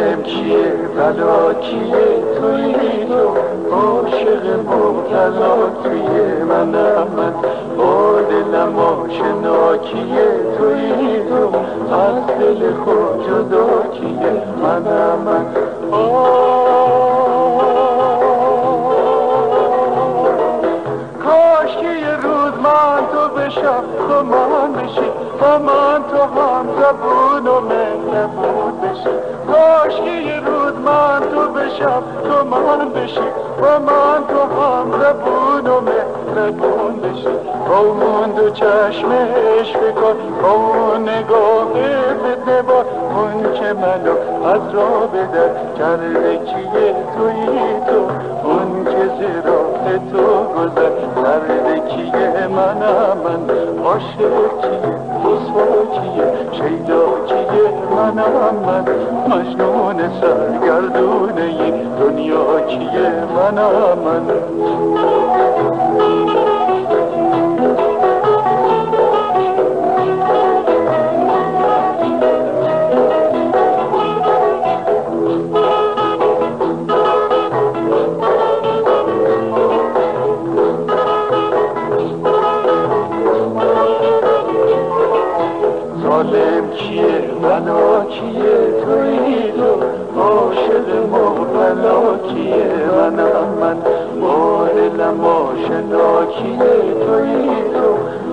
عالم کیه بلا کیه توی تو عاشق مبتلا توی منم من با دلم آشنا کیه توی تو از دل خود جدا کیه؟ منم من کاش که یه روز من تو بشم تو من بشی با من تو هم زبون و من تو من بشی و من تو هم زبون و مهربون بشی. با اون دو چشمش بکن با اون نگاه فتنه با اون که منو از را بدر کرده کیه توی تو؟ اون که زیراه تو گذر کرده کیه؟ منم من عاشق کیه؟ رسوا کیه؟ شیدا منم من مجنون سرگردونه دنیا کیه؟ منم. من دلم آشنا کیه توی تو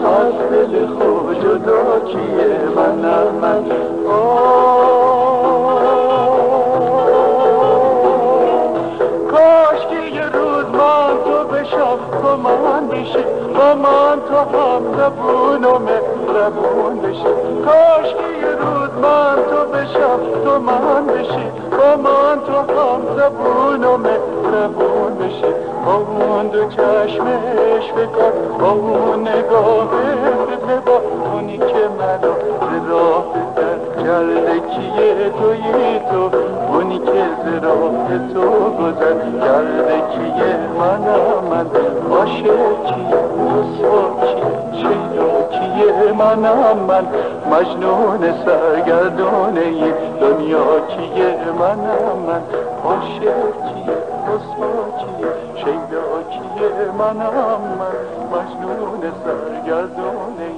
از دل خود جدا کیه منم من. کاش که یه روز من تو بشم تو من بشی و من تو هم زبون و مهربون بشی. کاش که یه روز من تو بشم تو من من و مهربون بشی با اون دو چشمش بکن. با اون نگاه فتنه با اونی که منو به راه در کرده کیه توی تو؟ اونی که ز راه تو گذر کرده کیه؟ منم من عاشق کیه رسوا کیه کیه؟ منم من مجنون سرگردونه دنیا کیه؟ منم من باشه کی رسوا کی شیدا کیه منم من مجنون سرگردانه